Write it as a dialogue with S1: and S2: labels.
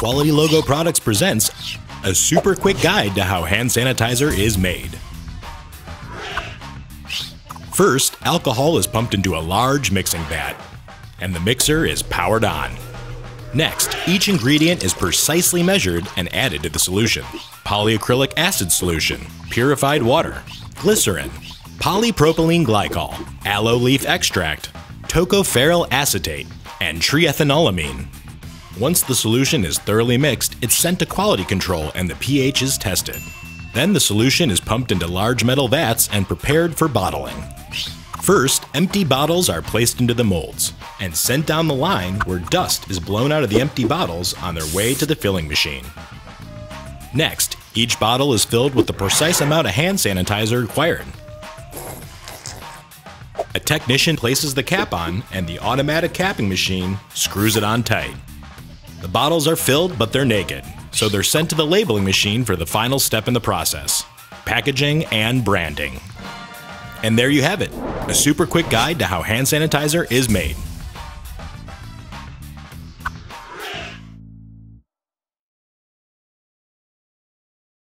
S1: Quality Logo Products presents a super quick guide to how hand sanitizer is made. First, alcohol is pumped into a large mixing vat, and the mixer is powered on. Next, each ingredient is precisely measured and added to the solution. Polyacrylic acid solution, purified water, glycerin, polypropylene glycol, aloe leaf extract, tocopherol acetate, and triethanolamine. Once the solution is thoroughly mixed, it's sent to quality control and the pH is tested. Then the solution is pumped into large metal vats and prepared for bottling. First, empty bottles are placed into the molds and sent down the line where dust is blown out of the empty bottles on their way to the filling machine. Next, each bottle is filled with the precise amount of hand sanitizer required. A technician places the cap on, and the automatic capping machine screws it on tight. The bottles are filled, but they're naked, so they're sent to the labeling machine for the final step in the process packaging and branding. And there you have it a super quick guide to how hand sanitizer is made.